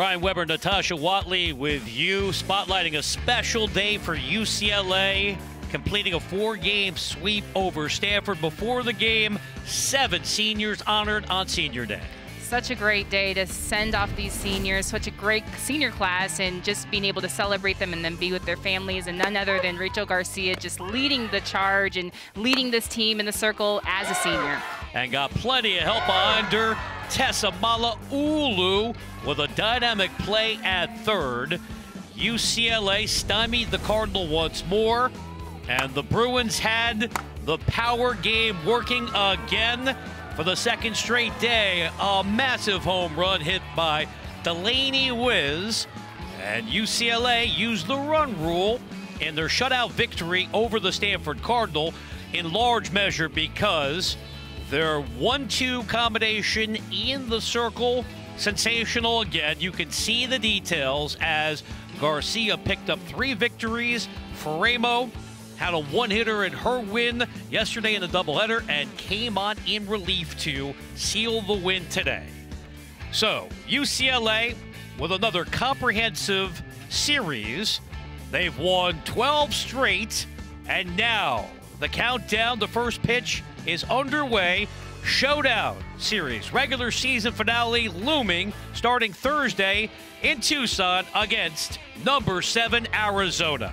Brian Webber, Natasha Watley with you, spotlighting a special day for UCLA, completing a four game sweep over Stanford. Before the game, seven seniors honored on Senior Day. Such a great day to send off these seniors, such a great senior class, and just being able to celebrate them and then be with their families. And none other than Rachel Garcia just leading the charge and leading this team in the circle as a senior. And got plenty of help behind her. Tessa Ulu with a dynamic play at third. UCLA stymied the Cardinal once more. And the Bruins had the power game working again for the second straight day. A massive home run hit by Delanie Wisz. And UCLA used the run rule in their shutout victory over the Stanford Cardinal in large measure because their 1 2 combination in the circle, sensational again. You can see the details as Garcia picked up three victories. Faraimo had a one hitter in her win yesterday in the doubleheader and came on in relief to seal the win today. So, UCLA with another comprehensive series. They've won 12 straight, and now the countdown, the first pitch is underway. Showdown Series regular season finale looming starting Thursday in Tucson against number seven Arizona.